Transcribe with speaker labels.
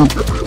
Speaker 1: Okay.